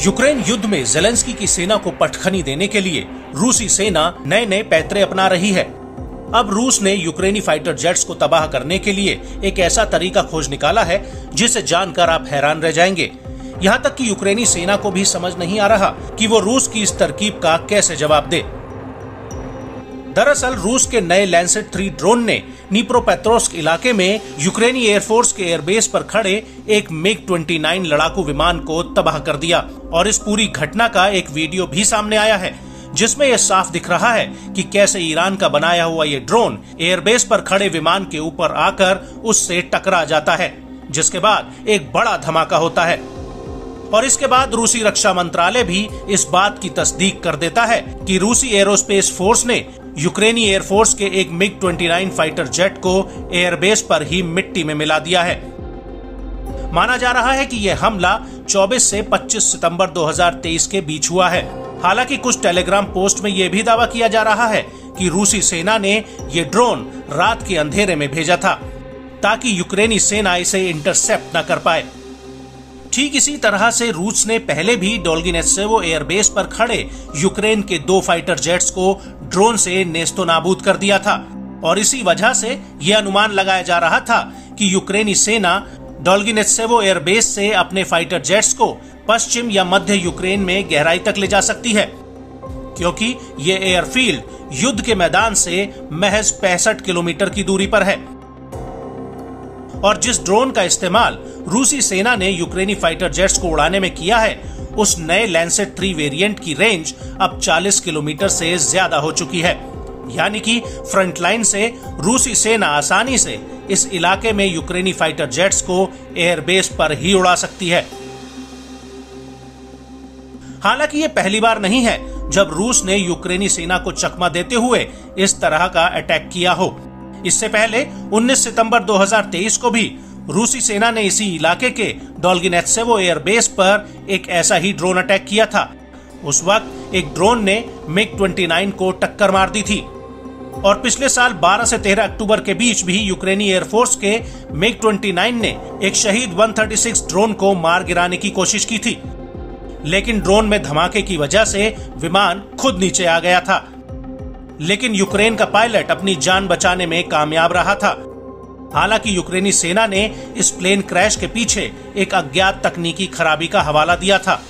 Ukraine युद्ध में Zelensky की सेना को पटखनी देने के लिए रूसी सेना नए नए पैतरे अपना रही है। अब रूस ने यूक्रेनी फाइटर जेट्स को तबाह करने के लिए एक ऐसा तरीका खोज निकाला है, जिसे जानकर आप हैरान रह जाएँगे। यहाँ तक कि यूक्रेनी सेना को भी समझ नहीं आ रहा कि वो रूस की इस तरकीब का कैसे जवाब दे। दरअसल रूस के नए लैंसेट थ्री ड्रोन ने नीप्रोपेट्रोस्क इलाके में यूक्रेनी एयरफोर्स के एयरबेस पर खड़े एक मिग 29 लड़ाकू विमान को तबाह कर दिया। और इस पूरी घटना का एक वीडियो भी सामने आया है, जिसमें यह साफ़ दिख रहा है कि कैसे ईरान का बनाया हुआ ये ड्रोन एयरबेस पर खड़े विमान के ऊपर आकर उससे टकरा जाता है, जिसके बाद एक बड़ा धमाका होता है। और इसके बाद रूसी रक्षा मंत्रालय भी इस बात की तस्दीक कर देता है कि रूसी एरोस्पेस फोर्स ने यूक्रेनी एयरफोर्स के एक मिग 29 फाइटर जेट को एयरबेस पर ही मिट्टी में मिला दिया है। माना जा रहा है कि यह हमला 24 से 25 सितंबर 2023 के बीच हुआ है। हालाँकि कुछ टेलीग्राम पोस्ट में यह भी दावा किया जा रहा है कि रूसी सेना ने ये ड्रोन रात के अंधेरे में भेजा था, ताकि यूक्रेनी सेना इसे इंटरसेप्ट न कर पाए। ठीक इसी तरह से रूस ने पहले भी डोल्गिनेसेवो एयरबेस पर खड़े यूक्रेन के दो फाइटर जेट्स को ड्रोन से नेस्तो नाबूद कर दिया था। और इसी वजह से यह अनुमान लगाया जा रहा था कि यूक्रेनी सेना डोल्गिनेसेवो एयरबेस से अपने फाइटर जेट्स को पश्चिम या मध्य यूक्रेन में गहराई तक ले जा सकती है, क्योंकि ये एयरफील्ड युद्ध के मैदान से महज पैंसठ किलोमीटर की दूरी पर है। और जिस ड्रोन का इस्तेमाल रूसी सेना ने यूक्रेनी फाइटर जेट्स को उड़ाने में किया है। उस नए लैंसेट थ्री वेरिएंट की रेंज अब 40 किलोमीटर से ज़्यादा हो चुकी है। यानी कि फ्रंट लाइन से रूसी सेना आसानी से इस इलाके में यूक्रेनी फाइटर जेट्स को एयरबेस पर ही उड़ा सकती है। हालाँकि ये पहली बार नहीं है जब रूस ने यूक्रेनी सेना को चकमा देते हुए इस तरह का अटैक किया हो। इससे पहले 19 सितंबर 2023 को भी रूसी सेना ने इसी इलाके के डॉल्गिनेत्सेवो एयरबेस पर एक ऐसा ही ड्रोन अटैक किया था। उस वक्त एक ड्रोन ने मिग 29 को टक्कर मार दी थी। और पिछले साल 12 से 13 अक्टूबर के बीच भी यूक्रेनी एयरफोर्स के मिग 29 ने एक शहीद 136 ड्रोन को मार गिराने की कोशिश की थी। लेकिन ड्रोन में धमाके की वजह से विमान खुद नीचे आ गया था। लेकिन यूक्रेन का पायलट अपनी जान बचाने में कामयाब रहा था। हालाँकि यूक्रेनी सेना ने इस प्लेन क्रैश के पीछे एक अज्ञात तकनीकी खराबी का हवाला दिया था।